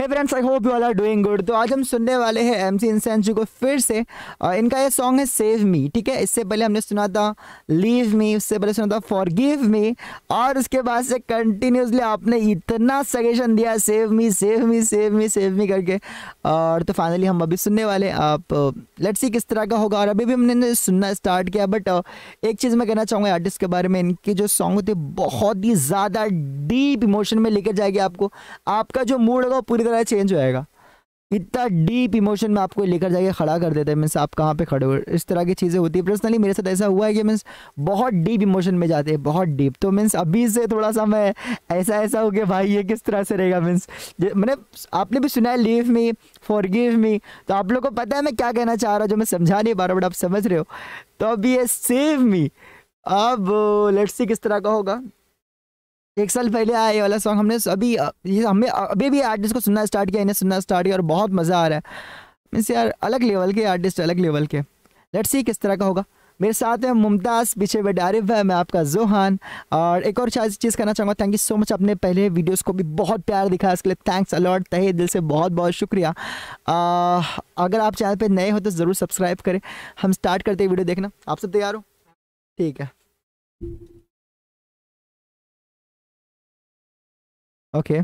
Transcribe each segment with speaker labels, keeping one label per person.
Speaker 1: Hey friends I hope you all are doing good तो आज हम सुनने वाले हैं एमसी इंसान जी को फिर से आ, इनका ये सॉन्ग है सेव मी ठीक है? इससे पहले हमने सुना था लीव मी उससे पहले सुना था फॉर गिव मी और उसके बाद से कंटिन्यूसली आपने इतना सजेशन दिया save me save me save me save me करके। और तो फाइनली हम अभी सुनने वाले आप लेट्स सी किस तरह का होगा। और अभी भी हमने सुनना स्टार्ट किया बट एक चीज़ मैं कहना चाहूँगा आर्टिस्ट के बारे में इनके जो सॉन्ग होते बहुत ही ज़्यादा डीप इमोशन में लेकर जाएगी आपको। आपका जो मूड होगा पूरी तरह चेंज हो जाएगा। इतना डीप इमोशन में आपको लेकर जाके खड़ा कर देते हैं मीन्स आप कहाँ पे खड़े हो? इस तरह की चीज़ें होती है। पर्सनली मेरे साथ ऐसा हुआ है कि मीन्स बहुत डीप इमोशन में जाते हैं, बहुत डीप तो मीन्स अभी से थोड़ा सा मैं ऐसा ऐसा हो गया, भाई ये किस तरह से रहेगा मीन्स मैंने, आपने भी सुना है leave me forgive me तो आप लोग को पता है मैं क्या कहना चाह रहा हूँ जो मैं समझा नहीं पा रहा बट आप समझ रहे हो। तो अभी ये सेव मी अब लेट्स सी किस तरह का होगा। एक साल पहले आया ये वाला सॉन्ग हमने अभी ये हमें अभी भी आर्टिस्ट को सुनना स्टार्ट किया इन्हें सुनना स्टार्ट किया और बहुत मज़ा आ रहा है। मीन्स यार अलग लेवल के आर्टिस्ट अलग लेवल के। लेट्स सी किस तरह का होगा। मेरे साथ है मुमताज़ पीछे बेटे आरिफ है मैं आपका जोहान। और एक और चीज़ कहना चाहूँगा। थैंक यू सो मच अपने पहले वीडियोस को भी बहुत प्यार दिखा इसके लिए थैंक्स अलॉट तहे दिल से बहुत बहुत शुक्रिया। आ, अगर आप चैनल पे नए हो तो ज़रूर सब्सक्राइब करें। हम स्टार्ट करते हैं वीडियो देखना। आप सब तैयार हो? ठीक है। ओके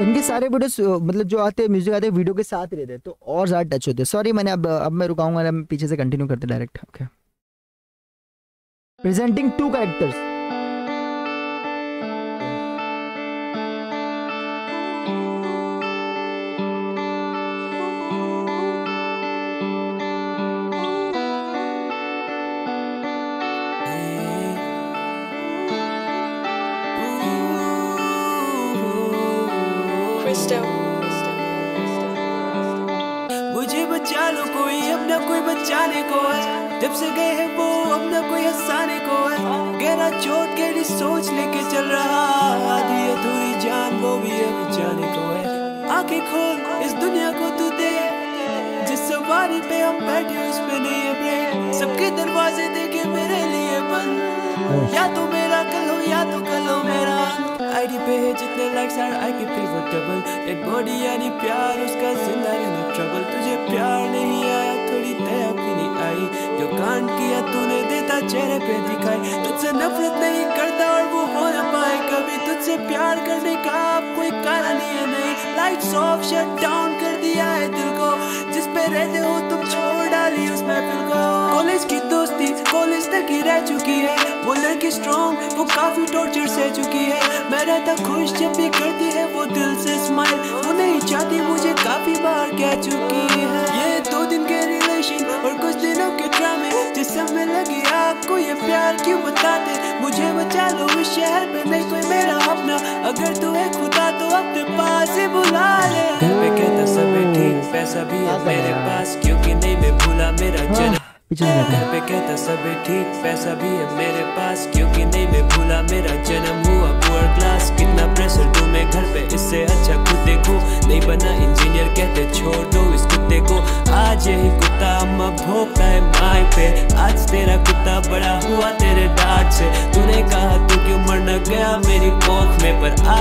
Speaker 1: इनके सारे वीडियो मतलब जो आते हैं म्यूज़िक आते हैं वीडियो के साथ रहते हैं तो और ज़्यादा टच होते हैं। सॉरी मैंने अब अब मैं रुकाऊँगा पीछे से कंटिन्यू करते direct okay presenting two characters
Speaker 2: जब से गए हैं वो अब न कोई हंसाने को है गहरा चोट, गहरी सोच लेके चल रहा। आधी अधूरी जान, वो भी अब जाने को है। आँखें खोल, इस दुनिया को तू दे जिस सवारी पे हम बैठे, उस पे नहीं है ब्रेक सबके दरवाजे देखे मेरे लिए बंद। या तो मेरा कल हो, या तो कल हो मेरा। आईडी पे है जितने लाइक्स आर आई के फिल वो डबल एक बॉडी यानी प्यार, उसका ज़िंदा रहना ट्रबल तुझे प्यार नहीं आया देता चेहरे पे दिखाई तुझसे नफरत नहीं करता और वो हो ना पाए। कभी तुझसे प्यार करने का अब कोई कारण ही है नहीं। लाइट्स ऑफ़ शट डाउन कर दिया है दिल को। जिस पे रहते हो तुम छोड़ डाली उस महफिल को। कॉलेज की दोस्ती कॉलेज तक ही रह चुकी है। वो लड़की स्ट्रॉन्ग वो काफ़ी टॉर्चर सह चुकी है। मैं रहता खुश जब भी करती है वो दिल से स्माइल वो नहीं चाहती मुझे काफ़ी बार कह चुकी है। ये दो दिन के रिलेशन और कुछ दिनों के ड्रामे जिस समय लगी आपको ये प्यार क्यों बताते? मुझे बचा लो इस शहर में नहीं कोई मेरा अपना। अगर तू है खुदा तो अपने पास ही बुला ले। पे कहता सब ठीक पैसा भी है मेरे पास। क्योंकि नहीं मैं भूला मेरा जन्म। घर पे कहता सब ठीक पैसा भी है मेरे पास। क्योंकि नहीं मैं भूला मेरा जन्म। हुआ पुअर क्लास कितना प्रेशर दूँ मैं घर पे इससे अच्छा खुद देखो।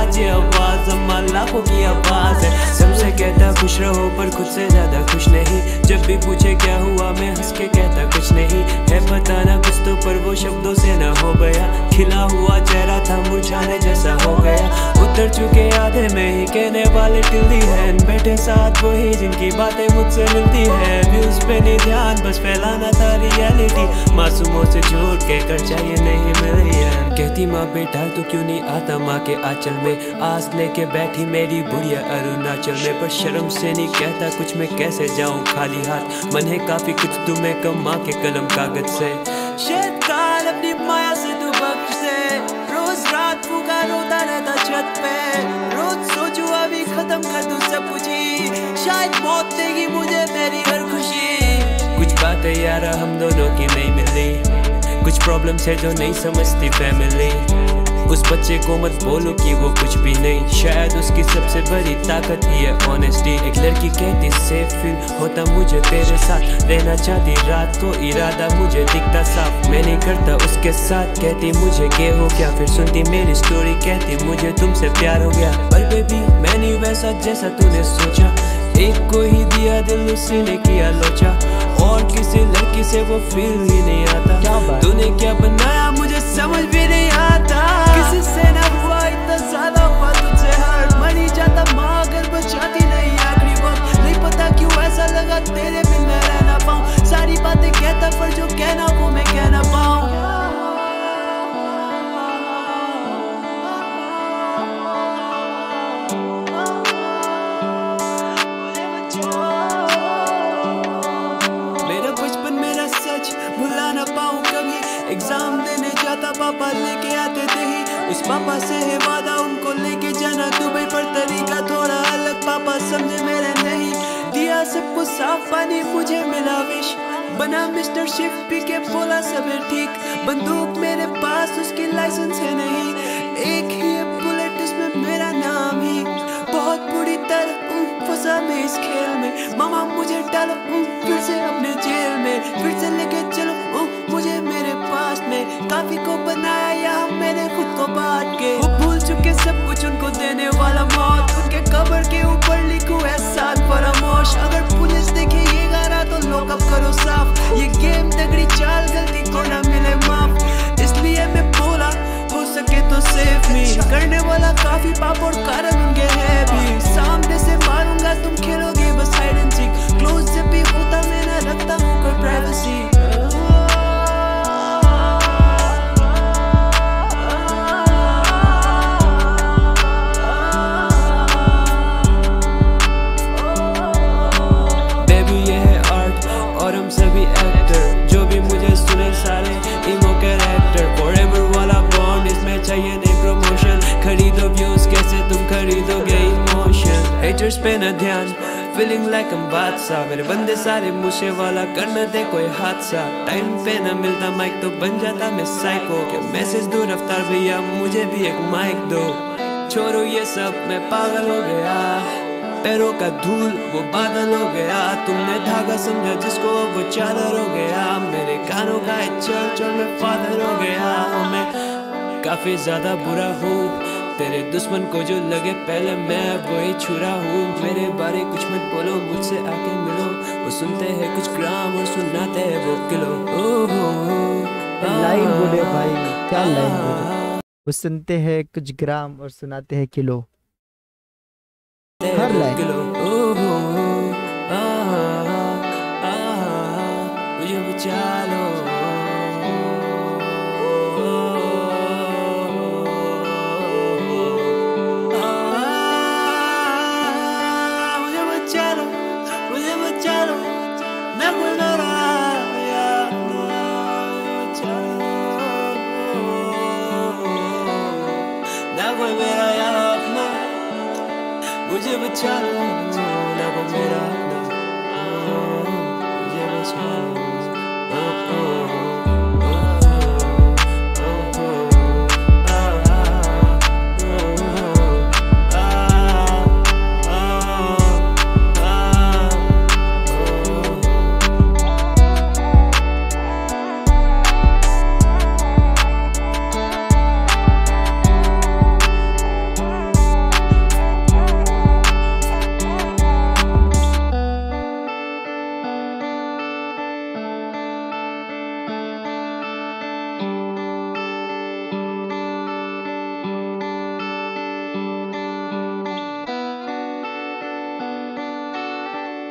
Speaker 2: आज आवाज़ अम्मा, लाखों की आवाज़ है। सबसे कहता खुश रहो, पर खुद से ज़्यादा खुश नहीं। जब भी पूछे क्या हुआ, मैं हंस के कहता कुछ नहीं। है बताना कुछ तो पर वो शब्दों से ना हो गया। खिला हुआ चेहरा था, मुरझाने जैसा हो गया। उतर चुके आधे में ही कहने वाले टिल्दी है बैठे साथ वही जिनकी बातें मुझसे मिलती है. व्यूज़ पे नहीं ध्यान, बस फैलाना था रियलिटी मासूमों से झूठ कहकर चाहिए नहीं मिली है. कहती माँ, बेटा, तू क्यों नहीं आता माँ के आंचल में? आस लेके बैठी मेरी बुढ़िया अरुणाचल में. पर शर्म से नहीं कहता कुछ मैं कैसे जाऊँ खाली हाथ. मन है काफ़ी कुछ तुम्हें कम माँ के कलम कागज़ से. काल अपनी माया से तू मौत देगी मुझे मेरी हर खुशी। कुछ बातें यार हम दोनों की नहीं मिली। कुछ प्रॉब्लम्स है जो नहीं समझती फैमिली उस बच्चे को मत बोलो कि वो कुछ भी नहीं। शायद उसकी सबसे बड़ी ताकत ही है ऑनेस्टी एक लड़की कहती सेफ़ फील होता मुझे तेरे साथ। रहना चाहती रात को इरादा मुझे दिखता साफ़। मैं नहीं करता उसके साथ। कहती, मुझे के हो क्या? फिर सुनती मेरी स्टोरी कहती, मुझे तुमसे प्यार हो गया। पर बेबी मैं नहीं वैसा जैसा तूने सोचा। एक को ही दिया दिल उसी ने किया लोचा। और किसी लड़की से वो फील ही नहीं आता।
Speaker 1: क्या बात?
Speaker 2: तूने क्या बनाया मुझे समझ भी नहीं आता। किसी से ना हुआ इतना ज़्यादा हुआ तुझसे हर मनी जाता माँ अगर बचाती नहीं आखिरी वक्त नहीं पता क्यों ऐसा लगा तेरे बिना रहना रह ना पाऊँ। सारी बातें साफ़ पानी मुझे मिला विश बना मिस्टर शिफ्ट पी के बोला सब ठीक। बंदूक मेरे पास, उसकी लाइसेंस है नहीं। एक ही बुलेट इसमें मेरा नाम ही। बहुत बुरी तरह फंसा मैं इस खेल में। मामा मुझे डालो फिर से अपने जेल में। फिर से लेके चलो मुझे मेरे पास में। काफ़ी को बनाया मैंने खुद को बांट के। भूल चुके, सब कुछ उनको देने वाला मौत। उनके कबर के ऊपर लिखू चाल गलती को ना मिले माफ़। इसलिए मैं बोला, हो सके तो सेफ़ मी करने वाला काफ़ी पाप और कारण उनके है भी। सामने से मारूँगा, तुम खेलोगे इमोशन पे न ध्यान फीलिंग लाइक हम बादशाह मेरे बंदे सारे मुझे वाला कर दे, कोई हादसा. टाइम पे न मिलता माइक तो बन जाता मैं साइको क्या मैसेज दो, रफ्तार भैया, मुझे भी एक माइक दो. छोड़ो ये सब, मैं पागल हो गया. पैरों का धूल, वो बादल हो गया. तुमने धागा समझा जिसको, वो चादर हो गया. मेरे कानों का चर्च और मैं फादर हो गया. मैं काफ़ी ज़्यादा बुरा हूँ. तेरे दुश्मन को जो लगे पहले मैं वही छुरा हूँ। मेरे बारे कुछ मत बोलो मुझसे आके मिलो। वो सुनते हैं कुछ ग्राम और सुनाते हैं वो किलो। ओहो
Speaker 1: लाइन बोले भाई? क्या लाइन बोले? वो सुनते हैं कुछ ग्राम और सुनाते हैं किलो। हर लाइन
Speaker 2: किलो। मुझे बचा लो। मुझे बचा लो ना कोई मेरा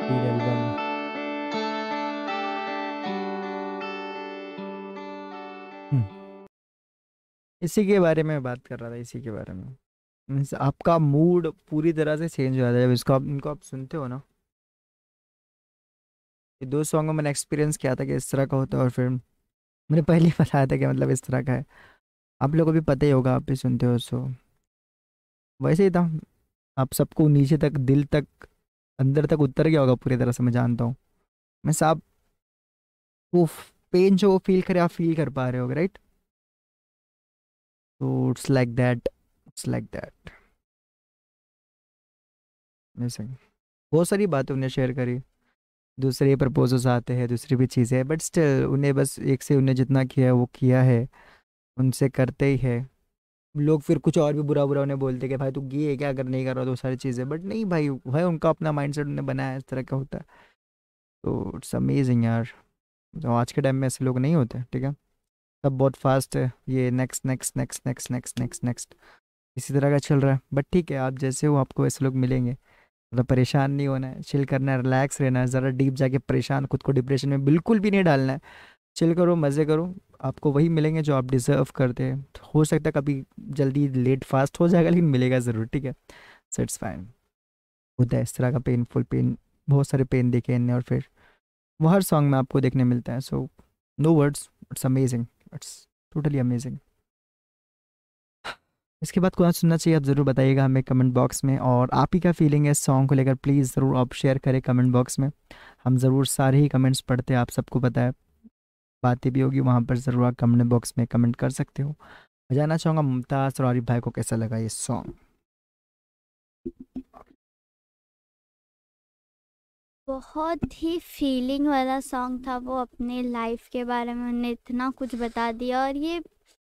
Speaker 1: फील एल्बम इसी के बारे में बात कर रहा था, इसी के बारे में। मीन्स आपका मूड पूरी तरह से चेंज हो जाता है। जब इसको आप, इनको आप सुनते हो ना। ये दो सॉन्ग में मैंने एक्सपीरियंस किया था कि इस तरह का होता है और फिर मैंने पहले ही बताया था कि मतलब इस तरह का है। आप लोगों को भी पता ही होगा, आप भी सुनते हो सो वैसे ही था। आप सबको नीचे तक, दिल तक अंदर तक उतर गया होगा पूरी तरह से, मैं जानता हूँ। मैं आप वो पेन जो वो फील करे आप फील कर पा रहे हो राइट तो it's like that it's like that बहुत सारी बातें उन्हें शेयर करी। दूसरे प्रपोजल्स आते हैं, दूसरी भी चीज़ें बट स्टिल उन्हें बस एक से उन्हें जितना किया है, वो किया है। उनसे करते ही है। लोग फिर कुछ और भी बुरा बुरा उन्हें बोलते कि, भाई तू ये क्या अगर नहीं कर रहा तो सारी चीज़ें। बट नहीं भाई भाई उनका अपना माइंड सेट उन्हें बनाया इस तरह का होता है। तो इट्स अमेजिंग यार। तो आज के टाइम में ऐसे लोग नहीं होते, ठीक है? सब बहुत फास्ट है। ये next next next next next next next इसी तरह का चल रहा है। बट ठीक है, आप जैसे हो, आपको ऐसे लोग मिलेंगे। मतलब परेशान नहीं होना है। चिल करना है रिलैक्स रहना है। ज़रा डीप जाके परेशान, खुद को डिप्रेशन में बिल्कुल भी नहीं डालना है। चिल करो, मज़े करो। आपको वही मिलेंगे जो आप डिज़र्व करते हैं। तो हो सकता है कभी जल्दी लेट फास्ट हो जाएगा, लेकिन मिलेगा ज़रूर, ठीक है? सो इट्स फाइन होता है इस तरह का पेनफुल पेन बहुत सारे पेन देखे इनने और फिर वो हर सॉन्ग में आपको देखने मिलता है। So no words it's amazing it's totally amazing इसके बाद कौन सुनना चाहिए, आप ज़रूर बताइएगा हमें कमेंट बॉक्स में और आप ही क्या फीलिंग है इस सॉन्ग को लेकर? प्लीज़ ज़रूर आप शेयर करें कमेंट बॉक्स में। हम ज़रूर सारे ही कमेंट्स पढ़ते हैं, आप सबको है। बातें भी होगी, वहाँ पर ज़रूर आप कमेंट बॉक्स में कमेंट कर सकते हो। मैं जानना चाहूँगा, मुमताज़ और आरिफ भाई को कैसा लगा ये सॉन्ग
Speaker 3: बहुत ही फीलिंग वाला सॉन्ग था वो अपने लाइफ के बारे में उन्होंने इतना कुछ बता दिया और ये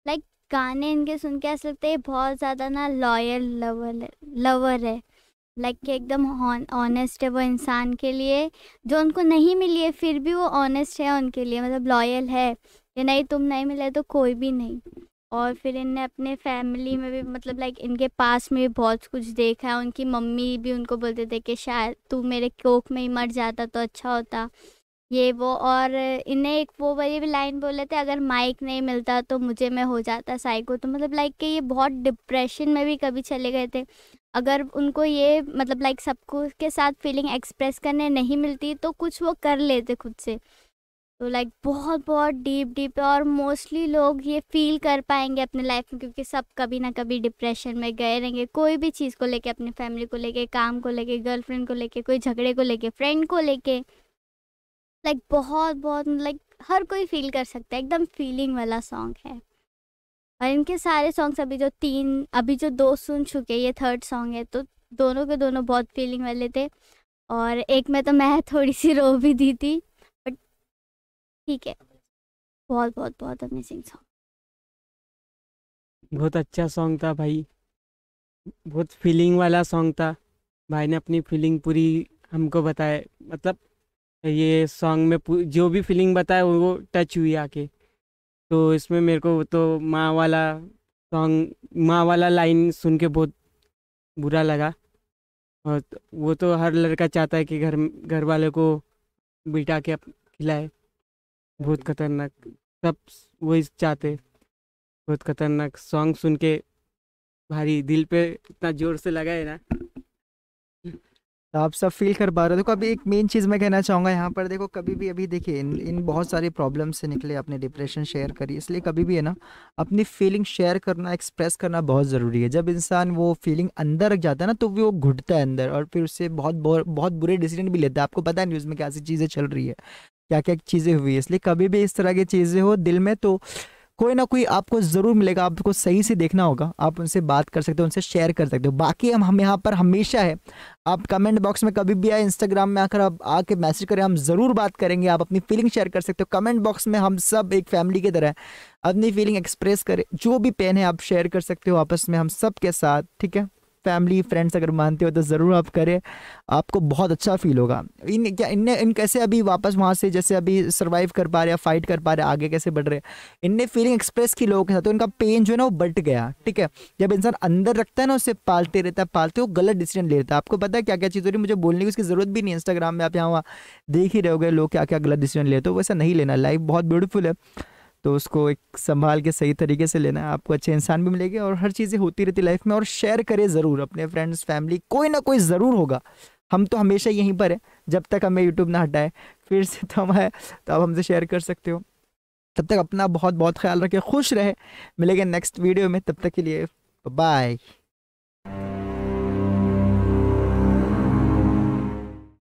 Speaker 3: लाइक गाने इनके सुन के ऐसा लगता है बहुत ज़्यादा ना लॉयल लवर लवर है। लाइक like, एकदम ऑनेस्ट है वो इंसान के लिए। जो उनको नहीं मिली है फिर भी वो ऑनेस्ट है उनके लिए मतलब लॉयल है। ये नहीं तुम नहीं मिले तो कोई भी नहीं। और फिर इनने अपने फैमिली में भी मतलब लाइक इनके पास में भी बहुत कुछ देखा है। उनकी मम्मी भी उनको बोलते थे कि शायद तू मेरे कोख में ही मर जाता तो अच्छा होता। ये वो और इन्हें एक वो वाली भी लाइन बोले थे अगर माइक नहीं मिलता तो मुझे मैं हो जाता साइको तो मतलब लाइक कि ये बहुत डिप्रेशन में भी कभी चले गए थे। अगर उनको ये मतलब लाइक सबको के साथ फीलिंग एक्सप्रेस करने नहीं मिलती तो कुछ वो कर लेते खुद से। तो लाइक बहुत बहुत डीप डीप और मोस्टली लोग ये फील कर पाएँगे अपने लाइफ में, क्योंकि सब कभी ना कभी डिप्रेशन में गए रहेंगे। कोई भी चीज़ को लेके, अपनी फैमिली को लेके, काम को लेके गर्लफ्रेंड को लेके, कोई झगड़े को लेके फ्रेंड को लेके लाइक बहुत बहुत लाइक हर कोई फील कर सकता है। एकदम फीलिंग वाला सॉन्ग है। और इनके सारे सॉन्ग्स अभी जो तीन, अभी जो दो सुन चुके, ये थर्ड सॉन्ग है तो दोनों के दोनों बहुत फीलिंग वाले थे। और एक में तो मैं थोड़ी सी रो भी दी थी बट ठीक है। बहुत बहुत बहुत अमेजिंग सॉन्ग
Speaker 4: बहुत अच्छा सॉन्ग था भाई। बहुत फीलिंग वाला सॉन्ग था। भाई ने अपनी फीलिंग पूरी हमको बताया मतलब ये सॉन्ग में जो भी फीलिंग बताया, वो टच हुई आके। तो इसमें मेरे को तो माँ वाला सॉन्ग माँ वाला लाइन सुन के बहुत बुरा लगा। और वो तो हर लड़का चाहता है कि घर घर वाले को बिठा के खिलाए। बहुत खतरनाक। सब वही चाहते। बहुत खतरनाक सॉन्ग सुन के भारी दिल पे इतना ज़ोर से लगा है ना।
Speaker 1: आप सब फील कर पा रहे हो। देखो अभी एक मेन चीज़ मैं कहना चाहूँगा यहाँ पर। देखो कभी भी अभी देखिए इन, इन बहुत सारी प्रॉब्लम से निकले अपने डिप्रेशन शेयर करिए इसलिए कभी भी है ना अपनी फीलिंग शेयर करना एक्सप्रेस करना बहुत ज़रूरी है। जब इंसान वो फीलिंग अंदर रख जाता है ना तो वो घुटता है अंदर और फिर उससे बहुत बहुत बुरे डिसीज़न भी लेता है। आपको पता है न्यूज़ में क्या सी चीज़ें चल रही है क्या क्या चीज़ें हुई है। इसलिए कभी भी इस तरह की चीज़ें हो दिल में तो कोई ना कोई आपको ज़रूर मिलेगा, आपको सही से देखना होगा, आप उनसे बात कर सकते हो, उनसे शेयर कर सकते हो। बाकी हम हम यहाँ पर हमेशा है, आप कमेंट बॉक्स में कभी भी आए इंस्टाग्राम में आकर आप आके मैसेज करें, हम ज़रूर बात करेंगे, आप अपनी फीलिंग शेयर कर सकते हो। कमेंट बॉक्स में हम सब एक फैमिली की तरह अपनी फीलिंग एक्सप्रेस करें, जो भी पेन है आप शेयर कर सकते हो आपस में हम सब के साथ, ठीक है? फैमिली फ्रेंड्स अगर मानते हो तो ज़रूर आप करें। आपको बहुत अच्छा फील होगा। इन क्या, इनने, इन कैसे अभी वापस वहाँ से जैसे अभी सर्वाइव कर पा रहे हैं फाइट कर पा रहे आगे कैसे बढ़ रहे इनने फीलिंग एक्सप्रेस की लोगों के साथ तो इनका पेन जो है ना वो बट गया, ठीक है? जब इंसान अंदर रखता है ना, उसे पालते रहता है, पालते वो गलत डिसीज़न ले लेता है। आपको पता है क्या क्या चीज़ हो रही है? मुझे बोलने की उसकी ज़रूरत भी नहीं इंस्टाग्राम में, आप यहाँ वहाँ देख ही रहोगे लोग क्या क्या गलत डिसीज़न लेते हो वैसा नहीं लेना। लाइफ बहुत ब्यूटीफुल है। तो उसको एक संभाल के सही तरीके से लेना है आपको अच्छे इंसान भी मिलेंगे और हर चीज़ें होती रहती लाइफ में और शेयर करें ज़रूर अपने फ्रेंड्स फैमिली कोई ना कोई ज़रूर होगा। हम तो हमेशा यहीं पर हैं, जब तक हमें यूट्यूब ना हटाए, फिर से तो हम है तो आप हमसे शेयर कर सकते हो। तब तक अपना बहुत बहुत ख्याल रखें, खुश रहे, मिलेंगे नेक्स्ट वीडियो में, तब तक के लिए बाय